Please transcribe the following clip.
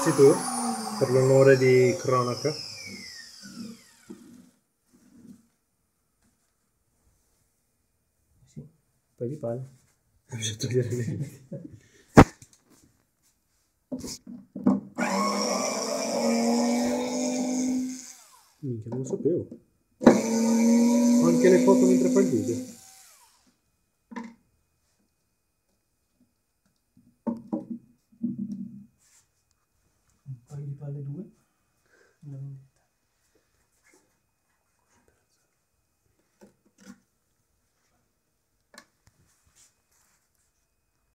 L'alzi tu, per l'onore di cronaca. Sì, poi di palle. Bisogna togliere le. Minchia, non lo sapevo. Ho anche le foto mentre fai il video.